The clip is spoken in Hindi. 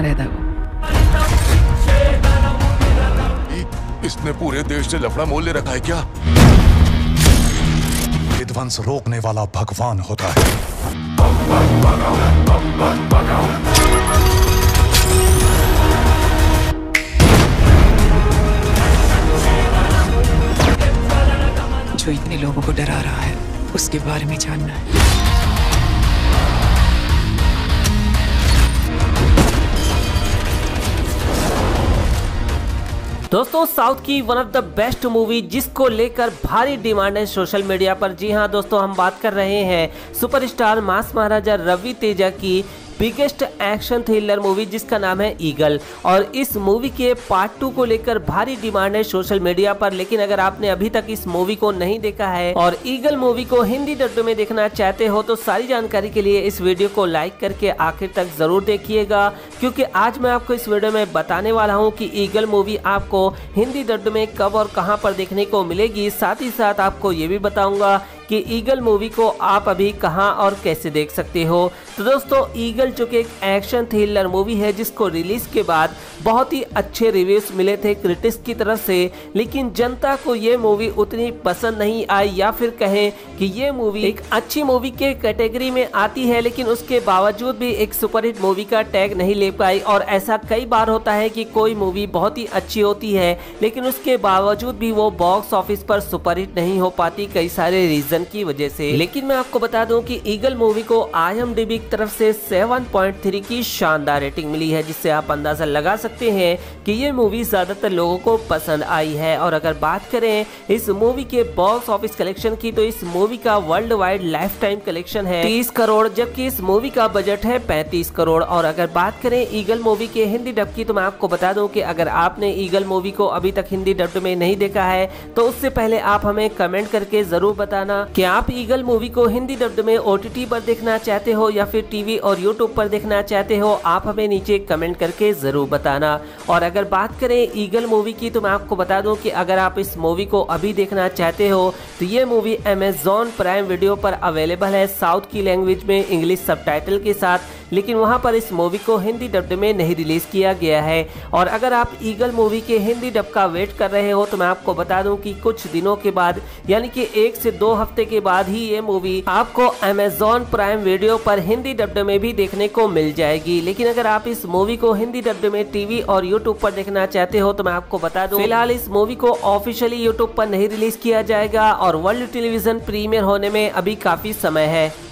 कहाँ रहता है वो। इसने पूरे देश से लफड़ा मोल ले रखा है क्या? विध्वंस रोकने वाला भगवान होता है। जो इतने लोगों को डरा रहा है उसके बारे में जानना है। दोस्तों, साउथ की one of the best movie जिसको लेकर भारी डिमांड है सोशल मीडिया पर। जी हाँ दोस्तों, हम बात कर रहे हैं सुपरस्टार मास महाराजा रवि तेजा की। बिगेस्ट एक्शन थ्रिलर मूवी जिसका नाम है ईगल और इस मूवी के पार्ट टू को लेकर भारी डिमांड है सोशल मीडिया पर, लेकिन अगर आपने अभी तक इस मूवी को नहीं देखा है और ईगल मूवी को हिंदी डब्बे में देखना चाहते हो तो सारी जानकारी के लिए इस वीडियो को लाइक करके आखिर तक ज़रूर देखिएगा, क्योंकि आज मैं आपको इस वीडियो में बताने वाला हूँ कि ईगल मूवी आपको हिंदी डब्बे में कब और कहाँ पर देखने को मिलेगी। साथ ही साथ आपको ये भी बताऊँगा कि ईगल मूवी को आप अभी कहाँ और कैसे देख सकते हो। तो दोस्तों, ईगल जो कि एक एक्शन थ्रिलर मूवी है, जिसको रिलीज़ के बाद बहुत ही अच्छे रिव्यूज़ मिले थे क्रिटिक्स की तरफ़ से, लेकिन जनता को ये मूवी उतनी पसंद नहीं आई या फिर कहें कि ये मूवी एक अच्छी मूवी के कैटेगरी में आती है, लेकिन उसके बावजूद भी एक सुपरहिट मूवी का टैग नहीं ले पाई। और ऐसा कई बार होता है कि कोई मूवी बहुत ही अच्छी होती है, लेकिन उसके बावजूद भी वो बॉक्स ऑफ़िस पर सुपरहिट नहीं हो पाती, कई सारे रीजन की वजह से। लेकिन मैं आपको बता दूँ कि ईगल मूवी को आई की तरफ़ से 7.3 की शानदार रेटिंग मिली है, जिससे आप अंदाज़ा लगा सकते हैं कि ये मूवी ज़्यादातर लोगों को पसंद आई है। और अगर बात करें इस मूवी के बॉक्स ऑफ़िस कलेक्शन की तो इस मूवी का world wide life time collection है तीस करोड़, जबकि इस मूवी का बजट है पैंतीस करोड़। और अगर बात करें ईगल मूवी के हिंदी डब की तो मैं आपको बता दूँ कि अगर आपने ईगल मूवी को अभी तक हिंदी डब में नहीं देखा है तो उससे पहले आप हमें कमेंट करके ज़रूर बताना। कि आप ईगल मूवी को हिंदी डब्ड में ओटीटी पर देखना चाहते हो या फिर टीवी और यूट्यूब पर देखना चाहते हो, आप हमें नीचे कमेंट करके ज़रूर बताना। और अगर बात करें ईगल मूवी की तो मैं आपको बता दूँ कि अगर आप इस मूवी को अभी देखना चाहते हो तो ये मूवी अमेजोन प्राइम वीडियो पर अवेलेबल है। साउथ की लैंग्वेज में इंग्लिश सब के साथ लेकिन वहाँ पर इस मूवी को हिंदी डब्ड में नहीं रिलीज़ किया गया है। और अगर आप ईगल मूवी के हिंदी डब का वेट कर रहे हो तो मैं आपको बता दूँ कि कुछ दिनों के बाद, यानी कि एक से दो हफ़्ते के बाद ही ये मूवी आपको अमेजोन प्राइम वीडियो पर हिंदी डब्ड में भी देखने को मिल जाएगी। लेकिन अगर आप इस मूवी को हिंदी डब्ड में टीवी और यूट्यूब पर देखना चाहते हो तो मैं आपको बता दूँ, फ़िलहाल इस मूवी को ऑफिशियली यूट्यूब पर नहीं रिलीज़ किया जाएगा और वर्ल्ड टेलीविज़न प्रीमियर होने में अभी काफ़ी समय है।